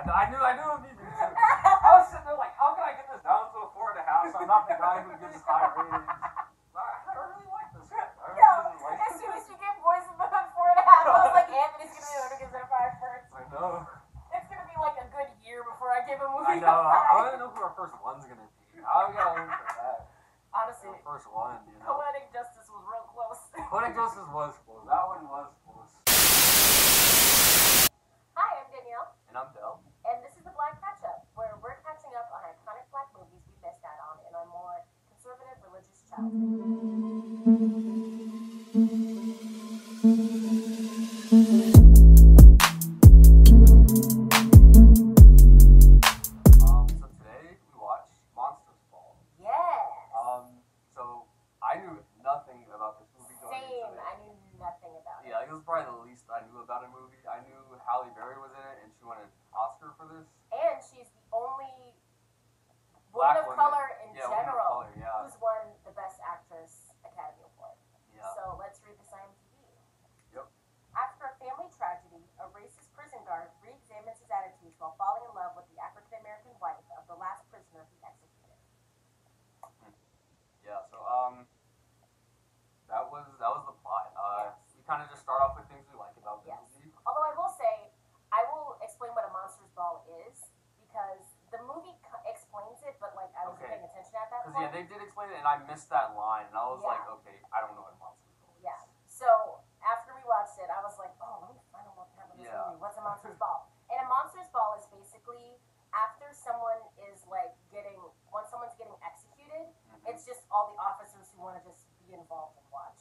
I, I knew, I knew it be too. I was sitting there like, how can I get this down to a four and a half? So I'm not the guy who gives high ratings. I, I really like this. I really Yo, really like as soon as you gave Boyz n the Hood four and a half, I was like, Anthony's gonna be the one who gives it a five first. I know. It's gonna be like a good year before I give a movie I a know. I, I don't even know who our first one's gonna be. I gotta wait for that. Honestly, The first one, you know. poetic justice was real close. Poetic Justice was close. That した。Missed that line, and I was Yeah. like, okay, I don't know what Monsters Ball is. Yeah. So after we watched it, I was like, oh, let me find out what happened in this Yeah. movie. What's a monster's ball? And a monster's ball is basically after someone is like getting, once someone's getting executed, Mhm. it's just all the officers who want to just be involved and watch.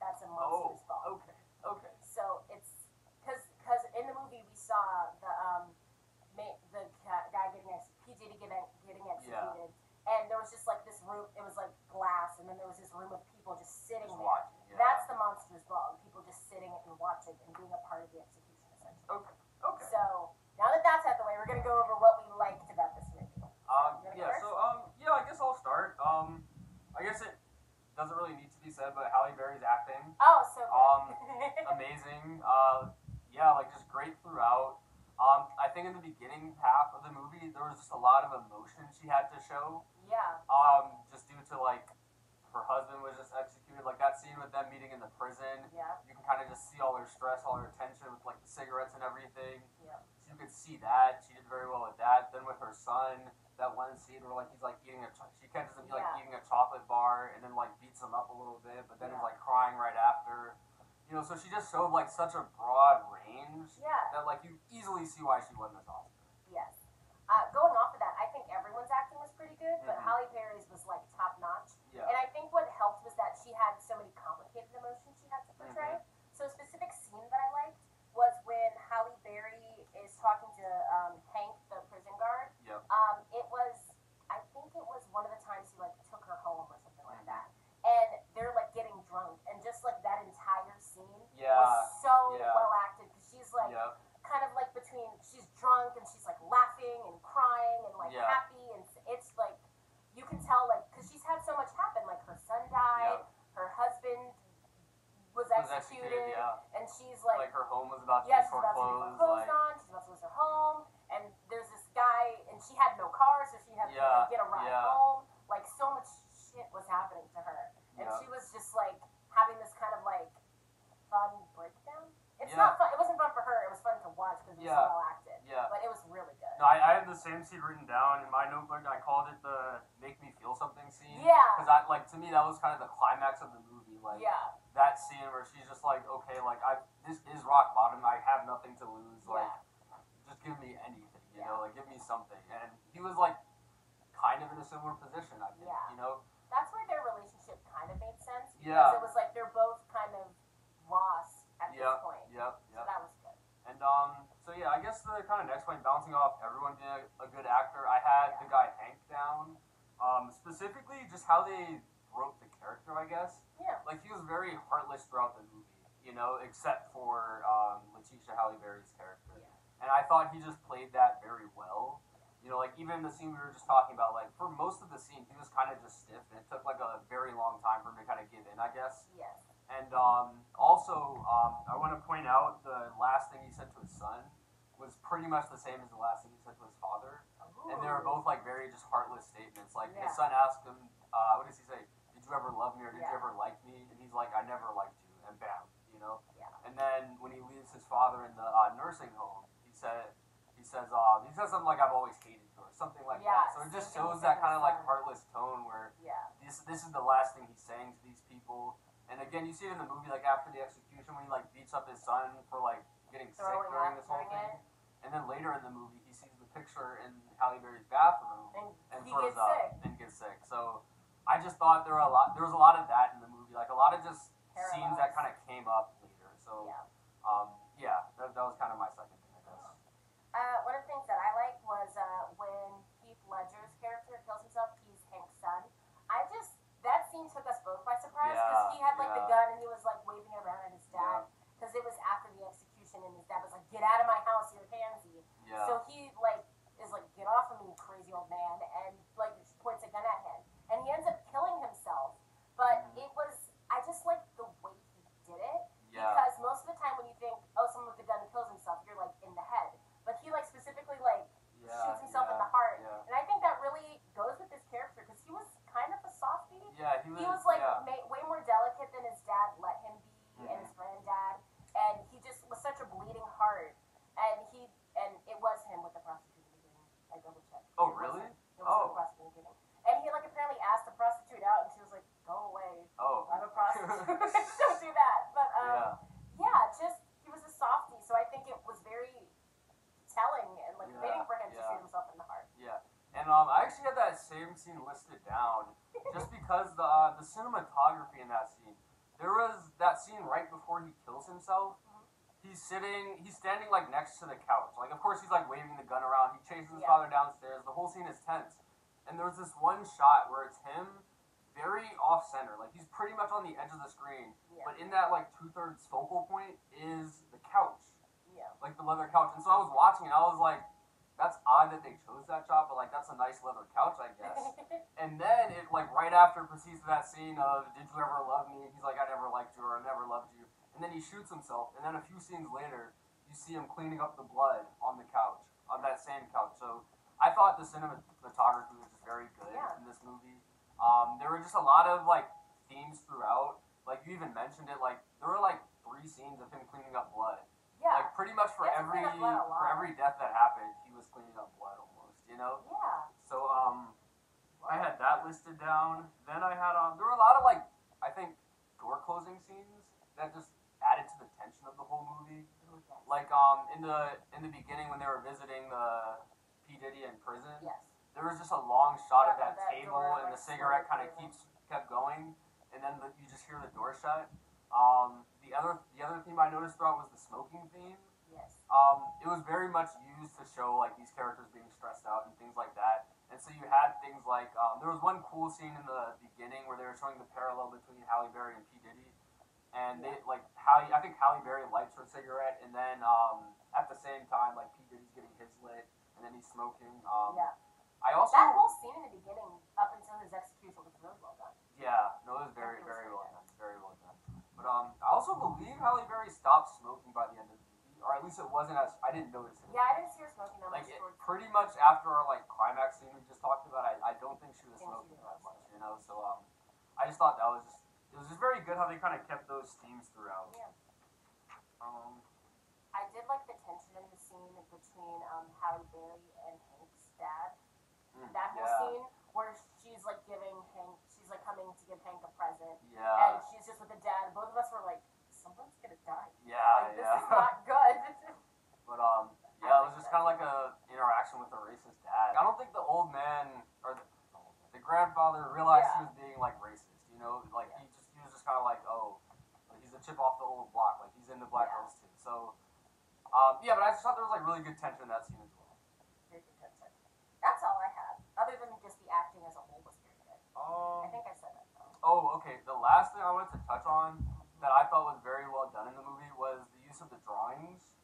That's a Oh, monster's ball. okay, okay. So it's because because in the movie we saw the um ma- the guy getting ex- PJ getting getting executed, and there was just like this room. It was like glass, and then there was this room of people just sitting Just there. watching. Yeah. That's the monsters ball. People just sitting and watching and being a part of the execution, essentially. okay. Okay. So now that that's out of the way, we're gonna go over what we liked about this movie. Um, You wanna go yeah, first? so um, yeah, I guess I'll start. Um, I guess it doesn't really need to be said, but Halle Berry's acting Oh, so good. Um, amazing. Uh, yeah, like just great throughout. Um, think in the beginning half of the movie, there was just a lot of emotion she had to show. yeah, Um, just due to like her husband was just executed. Like that scene with them meeting in the prison, yeah, you can kind of just see all her stress, all her tension with like the cigarettes and everything. yeah. So you could see that she did very well with that. Then with her son, that one scene where like he's like eating a, cho- she catches him like eating a chocolate bar and then like beats him up a little bit, but then is Yeah. like crying right after. You know, so she just showed like such a broad range Yeah. that like you easily see why she won this Oscar. Yes. Uh, going off of that, I think everyone's acting was pretty good, but Mhm. Halle Berry's was like top notch. Yeah. And I think what helped was that she had so many complicated emotions she had to portray. Mm-hmm. So a specific scene that I liked was when Halle Berry is talking to um, Hank, the prison guard. Yep. Um, it was, I think it was one of the times he like took her home or something like Mhm. that. And they're like getting drunk, and just like that entire scene Yeah. was so yeah. well acted because she's like Yep. kind of like between she's drunk and she's like laughing and crying and like Yeah. happy and it's- it's like you can tell like because she's had so much happen like her son died Yep. her husband was Was executed, executed, yeah. and she's like, Like her home was about to yeah be she's about to be foreclosed. foreclosed Like, on she's about to lose her home and there's this guy and she had no car so she had to Yeah, like, get a ride yeah. home like so much shit was happening to her and Yeah. she was just like having this kind of like fun breakdown it's Yeah. not fun it wasn't fun for her it was fun to watch because it was Yeah. so well acted yeah. but it was really good. No, I, I had the same scene written down in my notebook. I called it the "make me feel something" scene. Yeah. Because I like to me that was kind of the climax of the movie. Like yeah, that scene where she's just like, okay, like I this is rock bottom. I have nothing to lose. Like yeah, just give me anything. You Yeah. know, like give me something. And he was like kind of in a similar position. I think. Yeah. You know. that's where their relationship kind of made sense. Because Yeah. it was like they're both kind of lost at Yep. this point. Yep. So Yep. that was good. And um, so yeah, I guess the kind of next point, bouncing off everyone being a, a good actor, I had the guy Hank down. Um, specifically, just how they wrote the character, I guess. Yeah. Like he was very heartless throughout the movie, you know, except for um, Leticia Halle Berry's character. Yeah. And I thought he just played that very well. You know, like even the scene we were just talking about, like for most of the scene, he was kind of just stiff, and it took like a very long time for him to kind of give in, I guess. Yes. And um, also, um, I want to point out the last thing he said to his son was pretty much the same as the last thing he said to his father, and they were both like very just heartless statements. Like Yeah. his son asked him, uh, "What does he say? Did you ever love me or did Yeah. you ever like me?" And he's like, "I never liked you," and bam, you know. Yeah. And then when he leaves his father in the uh, nursing home, he said, he says, uh, he says something like, "I've always hated you," or something like Yeah, that. So it just same thing he shows that kind of like heartless tone where Yeah. this this is the last thing he's saying to these people. And again, you see it in the movie, like after the execution, when he like beats up his son for like getting sick during this whole thing. it. And then later in the movie, he sees the picture in Halle Berry's bathroom And, and he throws gets up sick. and gets sick. So I just thought there were a lot. There was a lot of that in the movie, like a lot of just scenes that kind of came up later. So Yeah. um, yeah, that, that was kind of my second thing, I guess. Uh, one of the things that I liked was uh, when Heath Ledger's character kills himself. He's Hank's son. I just that scene took us both by surprise because Yeah, he had like the gun and he was like waving it around at his dad because it was after the execution and his dad was like, "Get out of my house, you're pansy." Yeah. So he like is like, "Get off of me, crazy old man," and like points a gun at him, and he ends up killing himself. But Mhm. it was I just like the way he did it yeah. because most of the time when you think, oh, someone with a gun kills himself, you're like in the head. But he like specifically like yeah. shoots himself yeah, in the heart, Yeah. and I think that really goes with his character because he was kind of a softie. Yeah. He was. He was like yeah. ma- way more delicate than his dad let him be, and Mhm. his granddad, and he just was such a bleeding heart. And he and it was him with the prostitute in the beginning. I double checked. Oh, It was really? him. It was Oh. the prostitute in the beginning. And he like apparently asked the prostitute out, and she was like, "Go away, Oh. I'm a prostitute. Don't do that." But um, yeah. yeah, just he was a softie, so I think it was very telling and like Yeah, fitting for him to yeah. shoot himself in the heart. Yeah, and um, I actually had that same scene listed down just because the uh, the cinematography in that scene. There was that scene right before he kills himself. Mhm. He's sitting, he's standing like next to the couch. Like, of course, he's like waving the gun around. He chases his Yeah. father downstairs. The whole scene is tense. And there was this one shot where it's him very off center. Like, he's pretty much on the edge of the screen. Yeah, But in that like two thirds focal point is the couch yeah, like the leather couch. And so I was watching it, I was like, that's odd that they chose that shot, but like that's a nice leather couch, I guess. and then it like right after proceeds to that scene of Did you ever love me? He's like, I never liked you or I never loved you. And then he shoots himself, and then a few scenes later, you see him cleaning up the blood on the couch, on that same couch. So I thought the cinematography was just very good Yeah. in this movie. Um, there were just a lot of like themes throughout. Like you even mentioned it, like there were like three scenes of him cleaning up blood. Yeah, Like pretty much for He has to every clean up blood a for every death that happened, he was cleaning up blood almost, you know. yeah. So um, I had that listed down. Then I had um, there were a lot of like I think door closing scenes that just added to the tension of the whole movie. Like um in the in the beginning when they were visiting the P Diddy in prison, yes, there was just a long shot of that, that table door, and like, the cigarette kind of keeps kept going, and then the, you just hear the door shut. Um, the other the other theme I noticed throughout was the smoking theme. yes. Um, it was very much used to show like these characters being stressed out and things like that. And so you had things like um, there was one cool scene in the beginning where they were showing the parallel between Halle Berry and P Diddy, and they like Halle I think Halle Berry lights her cigarette, and then um, at the same time like P Diddy's getting his lit, and then he's smoking. Um, yeah. I also That whole scene in the beginning, up until his execution, was really well done. yeah no it was very It was very very well good. done very well done. But um, I also believe Halle Berry stopped smoking by the end of the movie, or at least it wasn't as I didn't notice it. Yeah, I didn't see her smoking that like much it, pretty much after our like climax scene we just talked about, I, I don't think she was Think smoking she that much, you know. So um, I just thought that was just it was just very good how they kind of kept those themes throughout. Yeah. Um, I did like the tension in the scene between um, Halle Berry and Hank's dad. mm, That whole yeah, scene where she's like giving Hank, she's like coming to give Hank a present, and she's just with the dad. Both of us were like, someone's gonna die. yeah, Like, this yeah. is not good. but um, yeah, it was just kind of like a interaction with a racist dad. I don't think the old man or the, the grandfather realized he was being like racist. You know, like he just he was just kind of like, oh, like, he's a chip off the old block. Like he's into black Yeah. girls too. So. Um, yeah, but I just thought there was like really good tension in that scene as well. Very good tension. That's all I had. Other than just the acting as a whole was very good. Um, I think I said. Oh, okay. The last thing I wanted to touch on that I thought was very well done in the movie was the use of the drawings.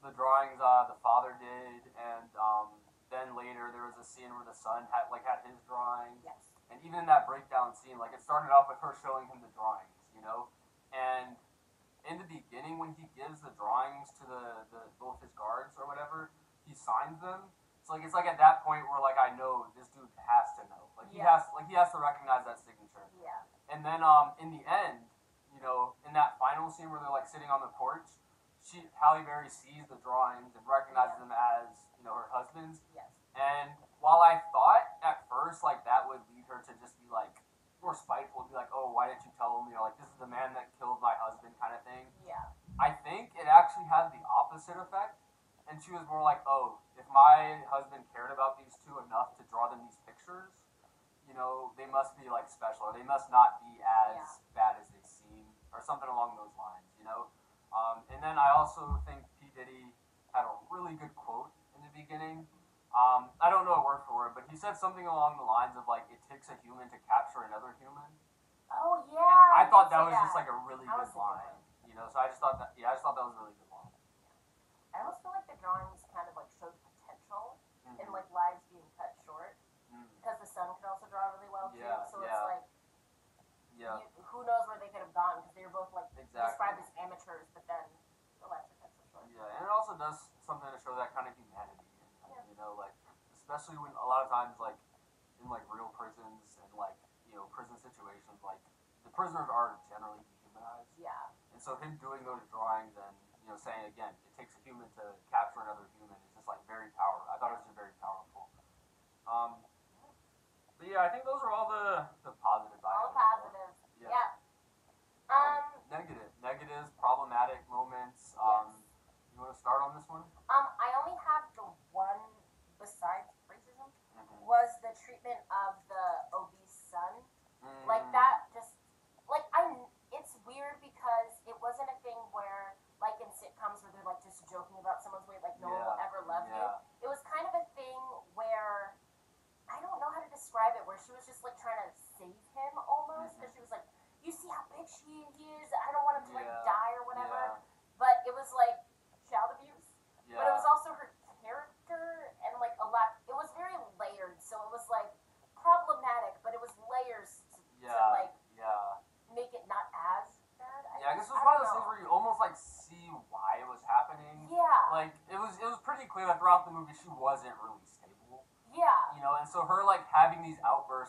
The drawings uh, the father did, and um, then later there was a scene where the son had like had his drawings, Yes. and even in that breakdown scene, like it started off with her showing him the drawings, you know, and in the beginning when he gives the drawings to the, the both his guards or whatever, he signs them. So like it's like at that point where like I know this dude has to know. Like he has like he has to recognize that signature. Yeah. And then um in the end, you know, in that final scene where they're like sitting on the porch, she Halle Berry sees the drawings and recognizes them as, you know, her husband's. Yes. And while I thought at first like that would lead her to just be like more spiteful, and be like, Oh, why didn't you tell him? You know, like this is the man that killed my husband kind of thing. Yeah. I think it actually had the opposite effect. And she was more like, oh, if my husband cared about these two enough to draw them these pictures, you know, they must be like special, or they must not be as Yeah. bad as they seem, or something along those lines, you know. Um, and then I also think P Diddy had a really good quote in the beginning. Um, I don't know it word for word, but he said something along the lines of like, "It takes a human to capture another human." Oh yeah. And I thought that was just like a really That good a good line, you know. So I just thought that, yeah, I just thought that was a really good line. I almost feel like the drawings kind of like showed potential in Mhm. like lives being cut short Mhm. because the son could also draw really well too. Yeah, so yeah. it's like Yeah, you, who knows where they could have gone because they were both like Exactly. described as amateurs, but then the lives are so short. yeah, and it also does something to show that kind of humanity, and, Yeah. you know, like especially when a lot of times, like in like real prisons and like you know prison situations, like the prisoners are generally dehumanized, Yeah. and so him doing those drawings and you know saying again, it takes a human to capture another human is just like very powerful. I thought it was just very powerful. Um, but yeah, I think those are all the the positives. I All have. positives. Yeah. Yeah. Um. Negative, negatives, problematic moments. Um, you want to start on this one? Um. I only have the one besides racism Mm-hmm. was the treatment of the obese son. Mm. like that just like i it's weird because it wasn't a thing where like in sitcoms where they're like just joking about someone's weight like no one will Yeah, ever love you yeah. it was kind of a thing where i don't know how to describe it where she was just like trying to save him almost because she was like you see how big she he is i don't want him to like Yeah, die or whatever Yeah, but it was like child abuse yeah. but it was also her character and like a lot it was very layered so it was like problematic but it was layers to, yeah, to like yeah. make it not as bad. I Yeah, I guess it was I one of don't those things know. where you almost like see why it was happening. Yeah, Like it was, it was pretty clear that throughout the movie she wasn't really stable, yeah, you know. And so her like having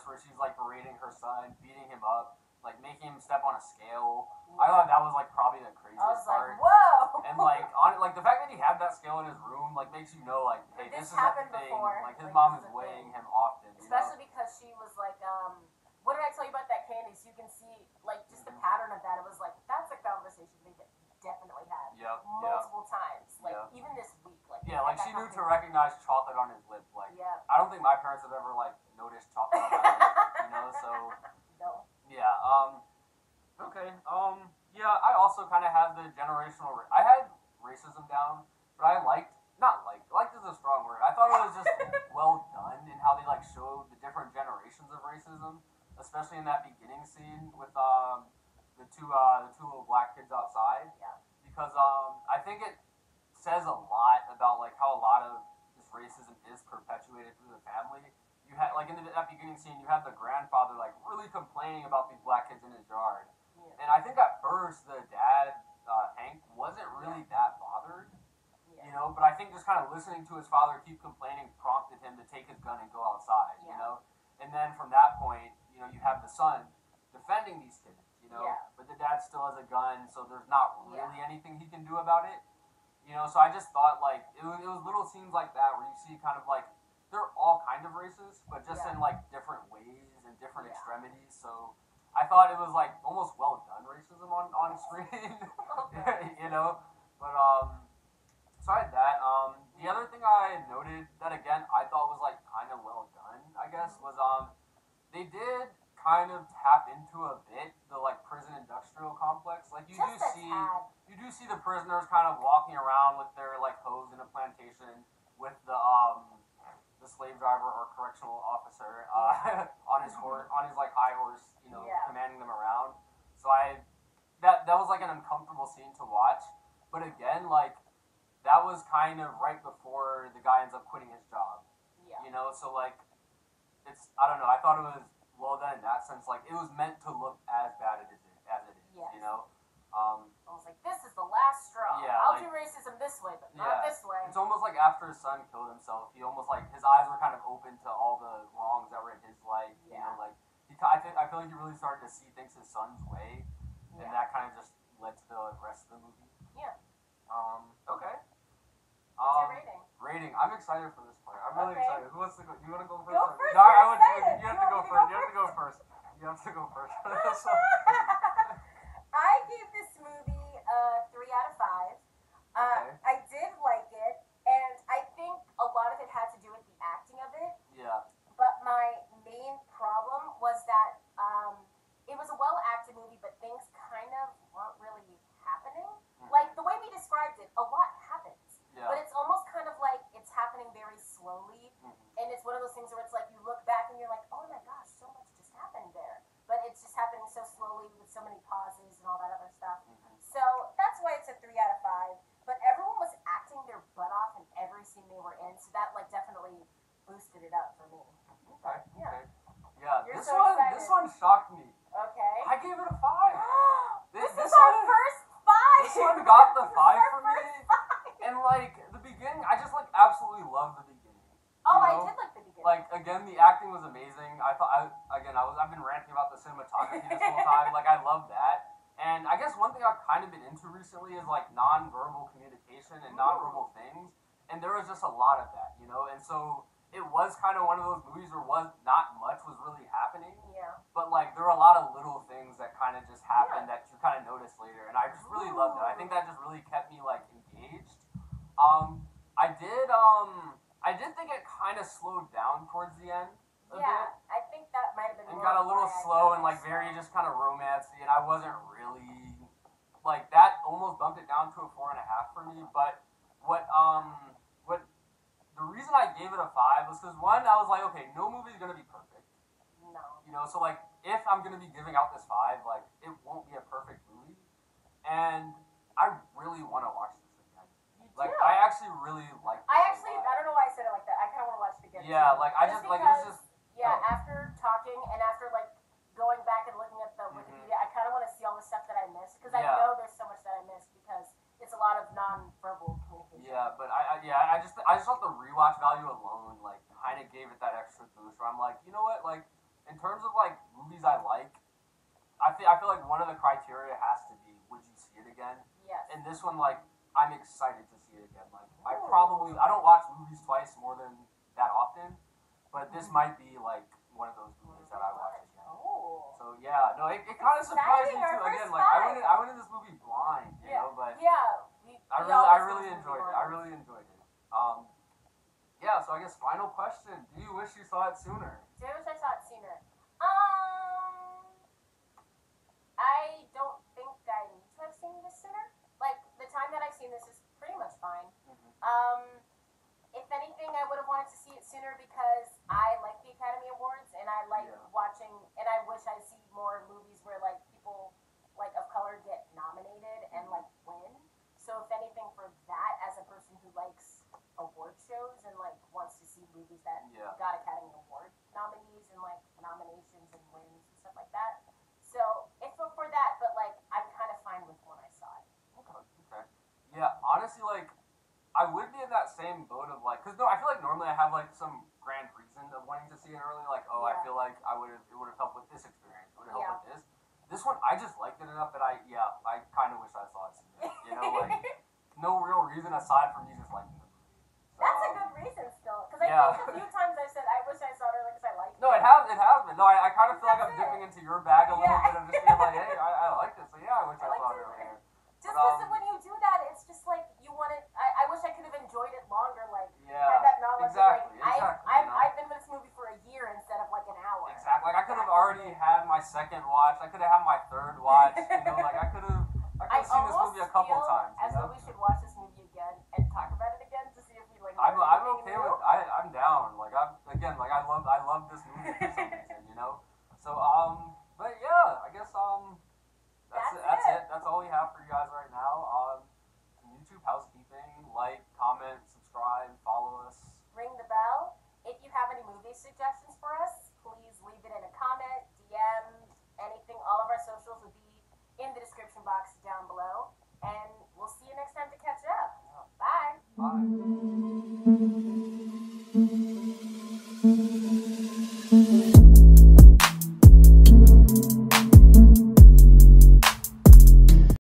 where she's like berating her son, beating him up, like making him step on a scale. I thought that was like probably the I craziest was part. like, whoa. and like on like the fact that he had that scale in his room like makes you know like hey This this, is a thing before. like his Like, mom is weighing thing. him often you especially because she was like, um, what did I tell you about that candy? So you can see like just the Mhm. pattern of that. It was like that's a conversation they de- definitely had yep yeah multiple times. Like Yeah. even this week, like yeah like she knew to recognize chocolate on his lip like Yeah. I don't think my parents have ever like noticed chocolate on my lip you know so no. yeah um okay um yeah I also kind of had the generational ra- I had racism down but I liked not liked liked is a strong word I thought it was just well done in how they like showed the different generations of racism, especially in that beginning scene with um the two uh the two little black kids outside. Yeah. Because um I think it says a lot about like how a lot of this racism is perpetuated through the family. You had like in the, that beginning scene, you had the grandfather like really complaining about these black kids in his yard, Yeah. and I think at the dad uh, Hank wasn't really that bothered you know. But I think just kind of listening to his father keep complaining prompted him to take his gun and go outside, you know. And then from that point, you know, you have the son defending these kids, you know. Yeah. But the dad still has a gun, so there's not Yeah. really anything he can do about it, you know. So I just thought like it was, it was little scenes like that where you see kind of like they're all kind of racist, but just Yeah. in like different ways and different Yeah. extremities. So I thought it was like almost well done racism on on screen. You know. But um, besides that, um, the other thing I noted that again I thought was like kind of well done, I guess, was um, they did kind of tap into a bit the like prison industrial complex. Like you Just do see, tad. you do see the prisoners kind of walking around with their like hose in a plantation with the um. The slave driver or correctional officer uh, on his horse, on his like high horse, you know, Yeah. commanding them around. So I, that that was like an uncomfortable scene to watch. But again, like that was kind of right before the guy ends up quitting his job. Yeah. You know, so like it's I don't know. I thought it was well done in that sense. Like it was meant to look as bad as it is, as it is. Yes. You know, um, like, this is the last straw. Yeah, I'll like- do racism this way, but Yeah. not this way. it's almost like after his son killed himself, he almost like his eyes were kind of open to all the wrongs that were in his life. Yeah. You know, like he, I think I feel like he really started to see things his son's way, and that kind of just led to the rest of the movie. Yeah. Um. Okay. What's Um, your rating? rating. I'm excited for this part. I'm really Okay. excited. Who wants to go? You want to go first? Go first, No, I, want you. You have You to go want me to first. You have to go first. You have to go first gave this movie a three out of five. Uh, Okay. I did like it, and I think a lot of it had to do with the acting of it. yeah. But my main problem was that um, it was a well acted movie, but things kind of weren't really happening. Mhm. Like the way we described it, a lot happens, Yeah. but it's almost kind of like it's happening very slowly. Mhm. And it's one of those things where it's like you look back and you're like, oh my gosh, so much just happened there. But it's just happening so slowly with so many pauses and all that other stuff. Mhm. So that's why it's a three out of five. But everyone was acting their butt off in every scene they were in, so that like definitely boosted it up for me. Okay. Yeah. Okay. Yeah. You're this so one. excited. This one shocked me. Okay. I gave it a five. this, This- is this our one- first five. This one got the five for me. And like the beginning, I just like absolutely loved the beginning. Oh, you I know? did like the beginning. Like again, the acting was amazing. I thought I again I was I've been ranting about the cinematography this whole time. Like I love that. And I guess one thing I've kind of been into recently is like non-verbal communication and non-verbal things. And there was just a lot of that, you know. And so it was kind of one of those movies where was not much was really happening, yeah. but like there were a lot of little things that kind of just happened that you kind of noticed later. And I just really loved it. I think that just really kept me like engaged. Um, I did um I did think it kind of slowed down towards the end Yeah, bit I think that might have been and got a little slow and like very just kind of romancy and I wasn't really like that almost bumped it down to a four and a half for me but what um what the reason I gave it a five was because one I was like okay no movie's gonna be perfect No. you know so like if I'm gonna be giving out this five like it won't be a perfect movie and I really want to watch this again You like do. I actually really like this I actually. I don't know why I said it like that. I kind of want to watch it again. yeah too. like I just like it was because, just yeah. oh. After talking and after like going back and looking at the Mhm. Wikipedia, I kind of want to see all the stuff that I missed because I know there's so much that I missed because it's a lot of non-verbal communication. Yeah, but I, I yeah, I just I just thought the rewatch value alone like kind of gave it that extra boost. Where I'm like, you know what, like in terms of like movies I like, I feel I feel like one of the criteria has to be would you see it again? Yes. And this one, like, I'm excited to see it again. Like, I probably I don't watch movies twice more than that often, but this Mm-hmm. might be like one of those movies that I watch again. Oh. So yeah, no, it, it kind of surprised me too. Again, like I went in, I went in this movie blind, you Yeah. know, but. Yeah. We, I really, I really enjoyed it. I really enjoyed it. Um, yeah. So I guess final question: Do you wish you saw it sooner? Do I wish I saw it sooner? Um, I don't think I need to have seen this sooner. Like the time that I've seen this is pretty much fine. Um, if anything, I would have wanted to see it sooner because I like the Academy Awards and I like Yeah. watching. And I wish I see more movies where like people like of color get nominated and like win. So if anything, for that as a person who likes award shows and like wants to see movies that Yeah. got Academy Award nominees and like nominations and wins and stuff like that. So if for, for that, but like I'm kind of fine with when I saw it. Okay. Okay. Yeah. Honestly, like, I would be in that same boat of like, cause no, I feel like normally I have like some grand reason of wanting to see it early. Like, oh, I Yeah. feel like I would have, it would have helped with this experience. It would have Yeah. helped with this. This one, I just liked it enough that I, yeah, I kind of wish I saw it sooner. You know, like, no real reason aside from you just liking the movie. So, That's a um, good reason still, because I Yeah. think a few times I said I wish I saw it because I liked it. No, it. has. It has been. No, I, I kind of feel like I'm it. dipping into your bag a little Yeah. bit. I'm just being like, hey, I, I like this. So yeah, I wish I I, saw it. earlier. Just um, because when you do that, it's just like you want it. I, I wish I could have enjoyed it longer. Like Yeah, had that knowledge. exactly, like, exactly, I, I've, you know? I've been with this movie for a year instead of like an hour. Exactly. Like I could have already had my second watch. I could have had my third watch. You know, like I could have. I could I have seen this movie a couple times. love this movie.